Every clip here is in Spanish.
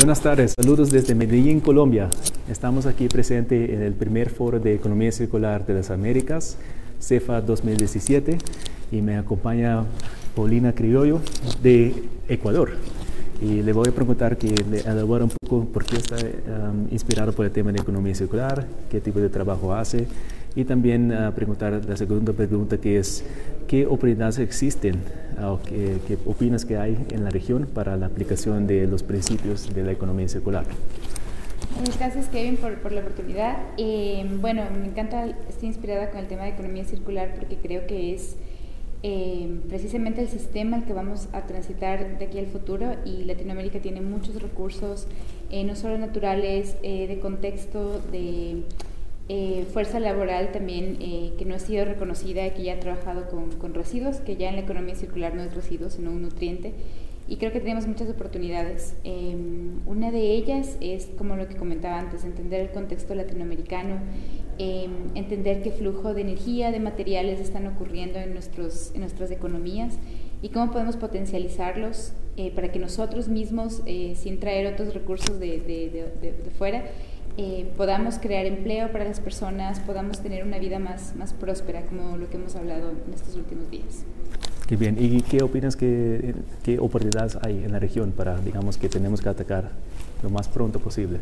Buenas tardes, saludos desde Medellín, Colombia. Estamos aquí presente en el primer foro de Economía Circular de las Américas, CEFA 2017, y me acompaña Paulina Criollo de Ecuador. Y le voy a preguntar que le elabore un poco por qué está um, inspirado por el tema de economía circular, qué tipo de trabajo hace, y también uh, preguntar la segunda pregunta que es, ¿qué oportunidades existen qué, opinas que hay en la región para la aplicación de los principios de la economía circular. Gracias Kevin por, por la oportunidad. Eh, bueno, me encanta, estoy inspirada con el tema de economía circular porque creo que es eh, precisamente el sistema al que vamos a transitar de aquí al futuro y Latinoamérica tiene muchos recursos, eh, no solo naturales, de contexto, de eh, fuerza laboral también eh, que no ha sido reconocida, que ya ha trabajado con, residuos, que ya en la economía circular no es residuo, sino un nutriente. Y creo que tenemos muchas oportunidades. Em, una de ellas es, como lo que comentaba antes, entender el contexto latinoamericano, em, entender qué flujo de energía, de materiales están ocurriendo en, nuestros, en nuestras economías y cómo podemos potencializarlos eh, para que nosotros mismos, sin traer otros recursos de, de fuera, eh, podamos crear empleo para las personas, podamos tener una vida más, más próspera, como lo que hemos hablado en estos últimos días. Qué bien. ¿Y qué opinas que qué oportunidades hay en la región para, digamos, que tenemos que atacar lo más pronto posible?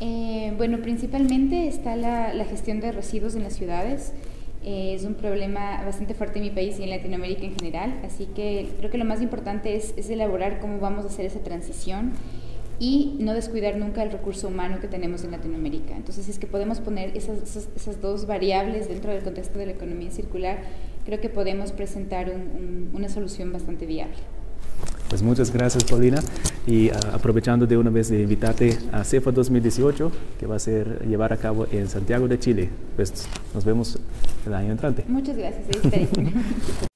Eh, bueno, principalmente está la, la, gestión de residuos en las ciudades. Eh, es un problema bastante fuerte en mi país y en Latinoamérica en general, así que creo que lo más importante es, es elaborar cómo vamos a hacer esa transición y no descuidar nunca el recurso humano que tenemos en Latinoamérica. Entonces, si es que podemos poner esas, esas, dos variables dentro del contexto de la economía circular, creo que podemos presentar una solución bastante viable. Pues muchas gracias, Paulina. Y ah, aprovechando de una vez de invitarte a CEFA 2018, que va a ser llevar a cabo en Santiago de Chile. Pues nos vemos el año entrante. Muchas gracias.